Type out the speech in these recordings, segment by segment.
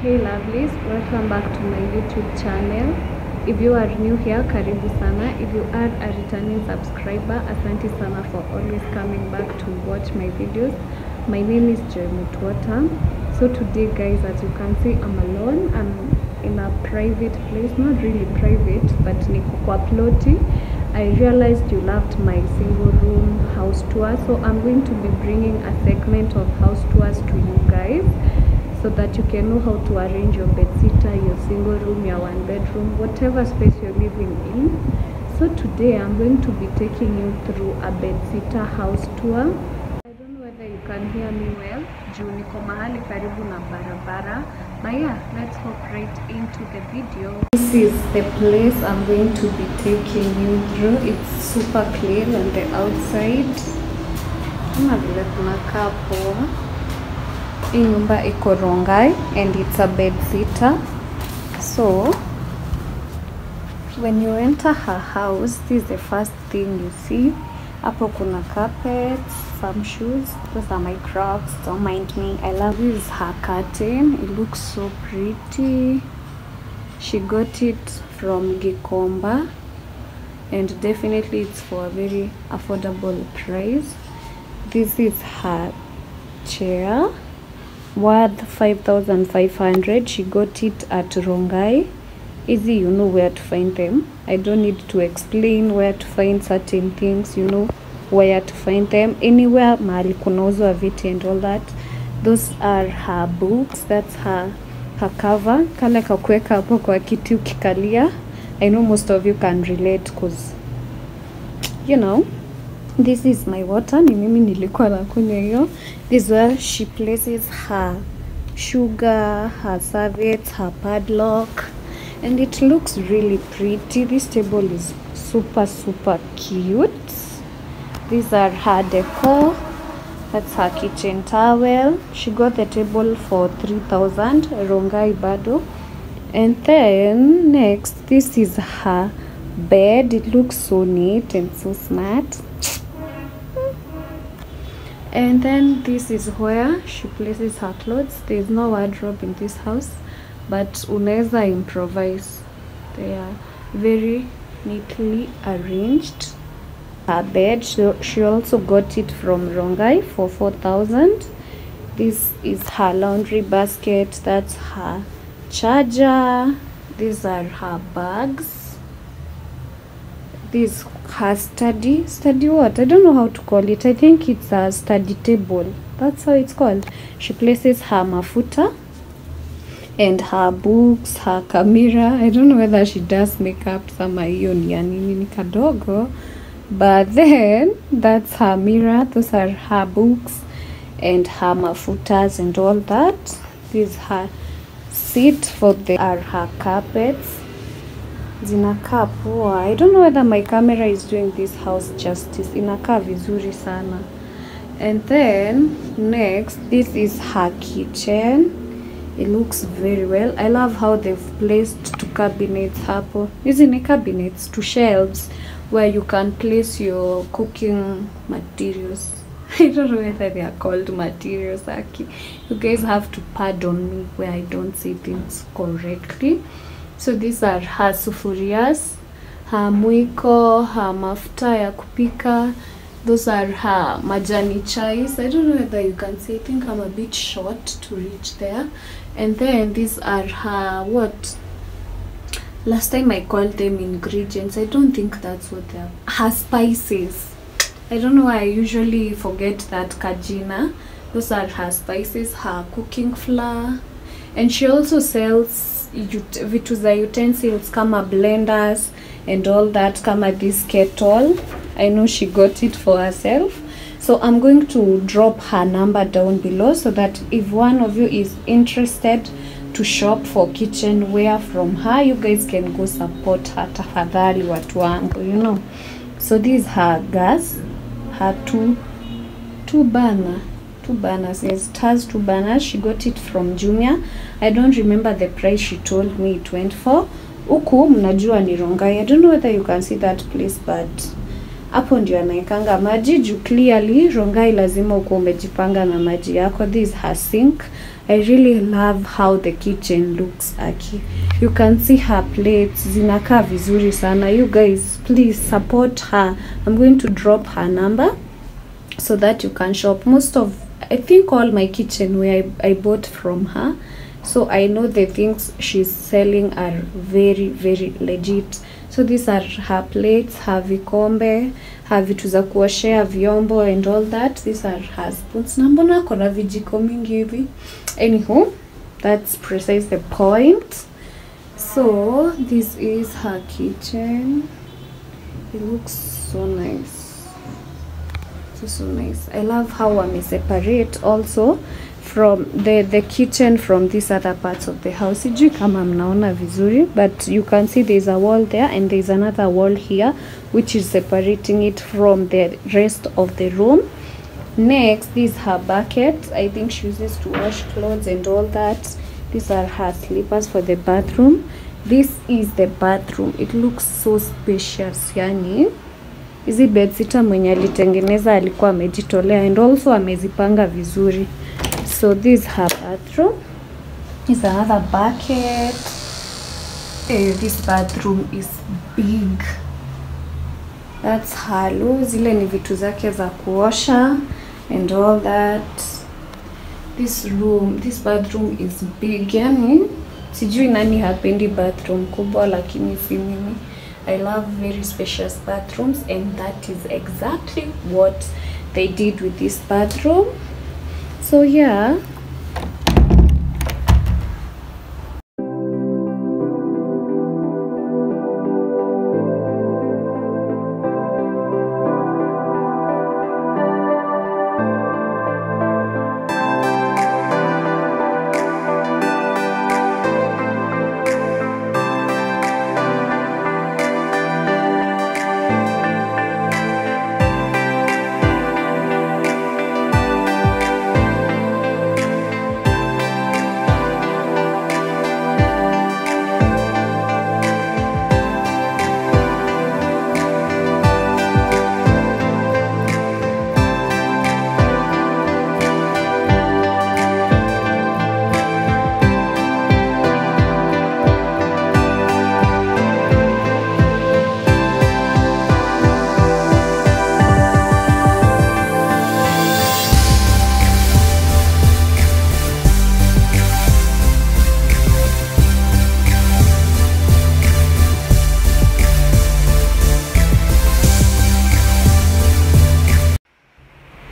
Hey lovelies, welcome back to my YouTube channel. If you are new here, karibu sana. If you are a returning subscriber, asante sana for always coming back to watch my videos. My name is Joy Mutwata. So today guys, as you can see, I'm alone. I'm in a private place, not really private, but niko kwa ploti. I realized you loved my single room house tour, so I'm going to be bringing a segment of house tours to you guys so that you can know how to arrange your bed sitter, your single room, your one bedroom, whatever space you're living in. So today I'm going to be taking you through a bed sitter house tour. I don't know whether you can hear me well. Juu niko mahali karibu na barabara. But yeah, let's hop right into the video. This is the place I'm going to be taking you through. It's super clean on the outside. Kama vile kunakaa poa. Hii nyumba iko Rongai and it's a bed sitter. So when you enter her house, this is the first thing you see. Hapo kuna carpets, some shoes. Those are my crocs. Don't mind me. I love this her curtain. It looks so pretty. She got it from Gikomba and definitely it's for a very affordable price. This is her chair worth 5500 she got it at rongai. Easy you know where to find them. I don't need to explain where to find certain things you know where to find them. Anywhere mahali kunauzwa viti and all that. Those are her books. That's her her cover. Kale kakuweka hapo kwa kiti ukikalia. I know most of you can relate cause you know this is my water ni mimi nilikuwa nakunywa hiyo. This is where she places her sugar her serviettes her padlock. And it looks really pretty. This table is super super cute. These are her decor. That's her kitchen towel. She got the table for 3000 rongai bado. And then next this is her bed. It looks so neat and so smart and then this is where she places her clothes. There's no wardrobe in this house but unaweza improvise they are very neatly arranged. Her bed she, she also got it from rongai for 4000 this is her laundry basket. That's her charger. These are her bags this her study study what? I don't know how to call it. I think it's a study table. That's how it's called. She places her mafuta and her books her camera. I don't know whether she does makeup sama hiyo kadogo. But then that's her mirror. Those are her books and her mafutas and all that. This is her seat for the are her carpets zinakaa poa. I don't know whether my camera is doing this house justice. Inakaa vizuri sana. And then next this is her kitchen. It looks very well. I love how they've placed two cabinets hapo. Hizi ni cabinets to shelves where you can place your cooking materials. I don't know whether they are called materials aki. You guys have to pardon me where i don't say things correctly so these are her sufurias her mwiko her mafuta ya kupika. Those are her majani chais. I don't know whether you can see i think i'm a bit short to reach there. And then these are her what? Last time i called them ingredients. I don't think that's what they are. Her spices. I don't know why i usually forget that kajina. Those are her spices her cooking flour. And she also sells vitu za utensils kama blenders and all that kama this kettle. I know she got it for herself. So i'm going to drop her number down below so that if one of you is interested to shop for kitchen kitchenware from her you guys can go support her. Tafadhali watu wangu you know. So this is her gas her two two burner two banners. yes it has two banners. she got it from jumia. I don't remember the price she told me it went for. Huku mnajua ni rongai. I don't know whether you can see that place but hapo ndio anaekanga maji. Juu clearly rongai lazima uko umejipanga na maji yako. This is her sink. I really love how the kitchen looks aki. You can see her plates. Zinakaa vizuri sana. You guys please support her. I'm going to drop her number so that you can shop. Most of i think all my kitchenware I, I bought from her. So i know the things she's selling are very very legit. So these are her plates her vikombe her vitu za kuoshea vyombo and all that. These are her spoons. Na mbona kona vijiko mingi hivi? Anywho that's precise the point. So this is her kitchen. It looks so nice so so nice i love how wame separate also from the the kitchen from these other parts of the house. Sijui kama mnaona vizuri but you can see there's a wall there and there's another wall here which is separating it from the rest of the room. Next this is her bucket. I think she uses to wash clothes and all that. These are her slippers for the bathroom. This is the bathroom. It looks so spacious yani hizi bedsitter mwenye alitengeneza alikuwa amejitolea and also amezipanga vizuri. So this is her bathroom. Is another bucket. Eh, this bathroom is big. That's halo zile ni vitu zake za kuosha and all that. This room this bathroom is big. Yani sijui nani hapendi bathroom kubwa lakini si mimi i love very spacious bathrooms and that is exactly what they did with this bathroom. So yeah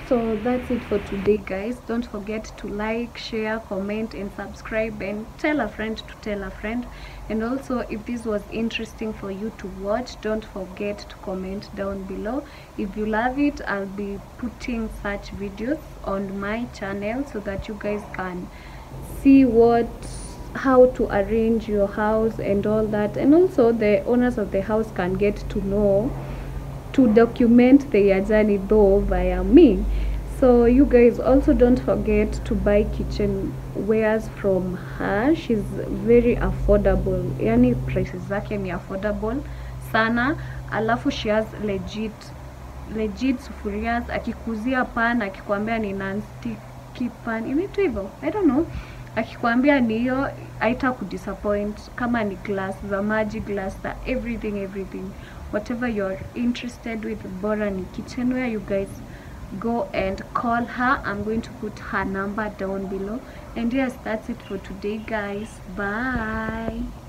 so that's it for today guys. Don't forget to like share comment and subscribe and tell a friend to tell a friend. And also if this was interesting for you to watch don't forget to comment down below. If you love it i'll be putting such videos on my channel so that you guys can see what how to arrange your house and all that. And also the owners of the house can get to know to document their journey though via me. So you guys also don't forget to buy kitchen wares from her. She's very affordable. Yani prices zake ni affordable sana. Alafu she has legit legit sufurias. Akikuzia pan akikwambia ni nanstiki pan inaitwa hivyo. I don't know. Akikwambia ni hiyo haita kudisappoint kama ni glass za maji glass za everything everything whatever you're interested with Borani kitchenware you guys go and call her. I'm going to put her number down below. And yes that's it for today guys. Bye